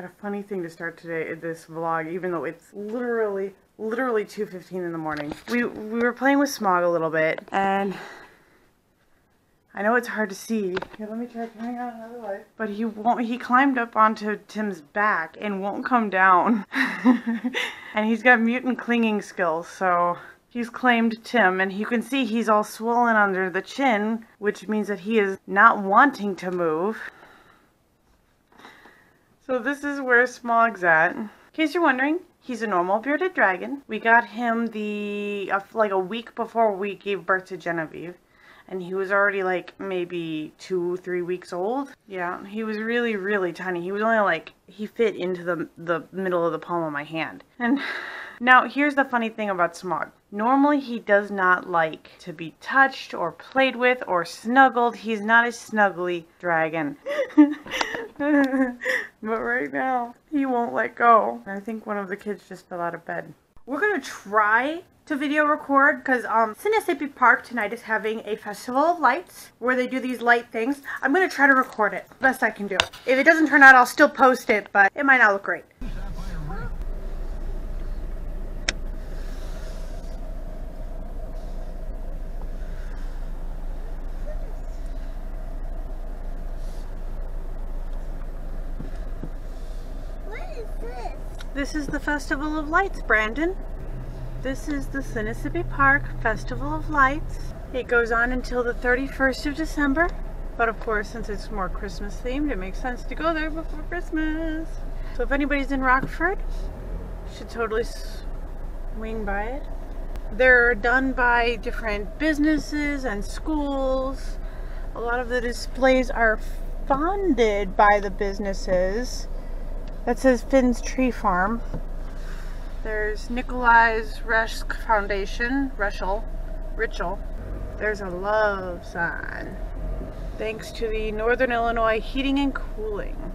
got a funny thing to start today, this vlog, even though it's literally, literally 2.15 in the morning. We, we were playing with Smog a little bit, and I know it's hard to see. Here, let me try turning on another light. But he won't, he climbed up onto Tim's back and won't come down. and he's got mutant clinging skills, so he's claimed Tim, and you can see he's all swollen under the chin, which means that he is not wanting to move. So this is where Smog's at. In case you're wondering, he's a normal bearded dragon. We got him the like a week before we gave birth to Genevieve. And he was already like maybe two, three weeks old. Yeah, he was really, really tiny. He was only like, he fit into the, the middle of the palm of my hand. And now here's the funny thing about Smog. Normally he does not like to be touched or played with or snuggled. He's not a snuggly dragon. but right now, he won't let go. I think one of the kids just fell out of bed. We're gonna try to video record because um, Sinnissippi Park tonight is having a festival of lights where they do these light things. I'm gonna try to record it best I can do. If it doesn't turn out, I'll still post it, but it might not look great. This is the Festival of Lights, Brandon. This is the Sinnissippi Park Festival of Lights. It goes on until the 31st of December. But of course, since it's more Christmas themed, it makes sense to go there before Christmas. So if anybody's in Rockford, should totally swing by it. They're done by different businesses and schools. A lot of the displays are funded by the businesses. That says Finn's Tree Farm. There's Nikolai's Resch Foundation, Reschel, Richel. There's a love sign. Thanks to the Northern Illinois Heating and Cooling.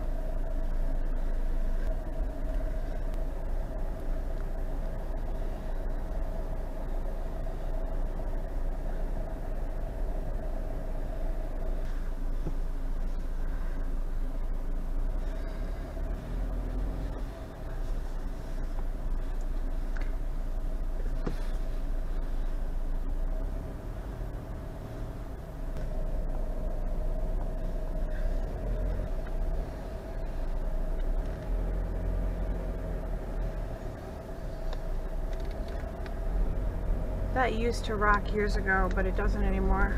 That used to rock years ago, but it doesn't anymore.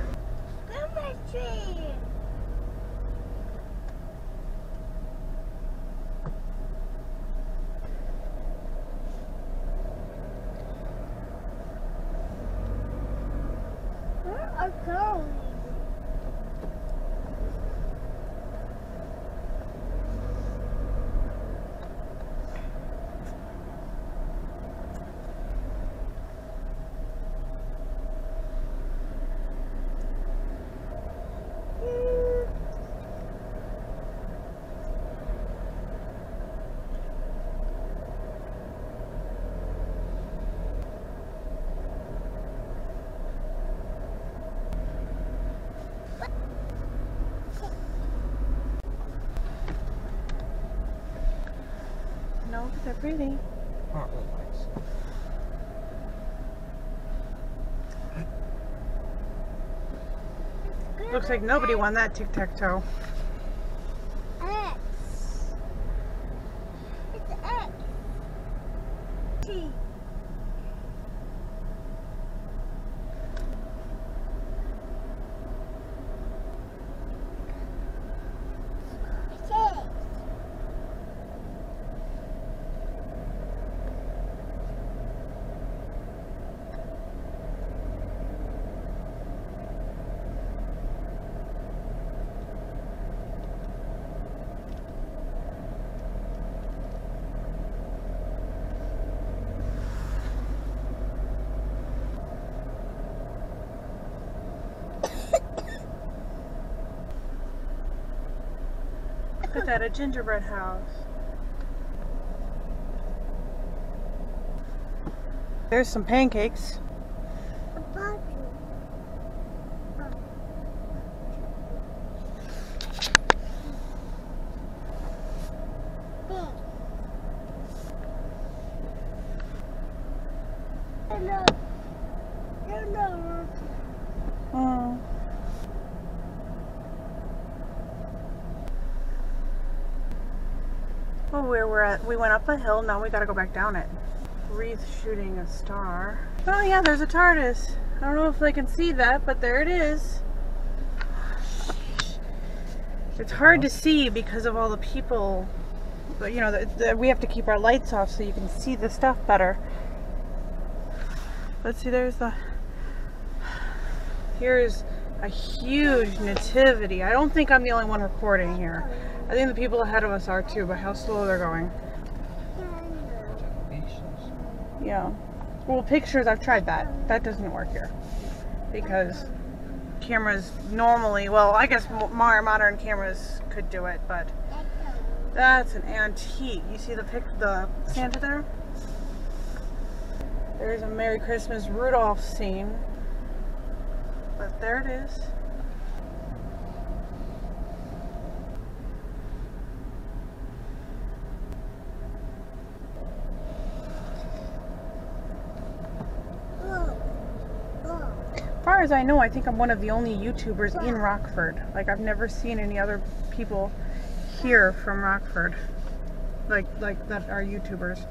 Christmas tree. Where are going? They're pretty. Aren't they nice? Looks like nobody won that tic-tac-toe. Look at that, a gingerbread house. There's some pancakes. A bottle. Big. You're no. You're no. Oh. Oh, where we're at, we went up a hill, now we gotta go back down it. Wreath shooting a star. Oh yeah, there's a TARDIS. I don't know if they can see that, but there it is. It's hard to see because of all the people. But you know, the, the, we have to keep our lights off so you can see the stuff better. Let's see, there's the. Here's a huge nativity. I don't think I'm the only one recording here. I think the people ahead of us are too, but how slow they're going. Yeah. Well, pictures, I've tried that. That doesn't work here. Because cameras normally, well, I guess more modern cameras could do it, but that's an antique. You see the pic, the Santa there? There's a Merry Christmas Rudolph scene. But there it is. As far as I know, I think I'm one of the only YouTubers in Rockford. Like I've never seen any other people here from Rockford. Like like that are YouTubers.